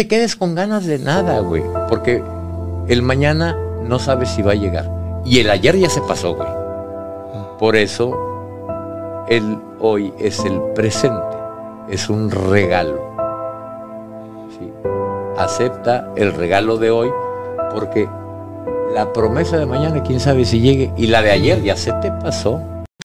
te quedes con ganas de nada, güey. Porque el mañana no sabes si va a llegar. Y el ayer ya se pasó, güey. Por eso, el hoy es el presente. Es un regalo. Acepta el regalo de hoy porque la promesa de mañana, quién sabe si llegue. Y la de ayer ya se te pasó.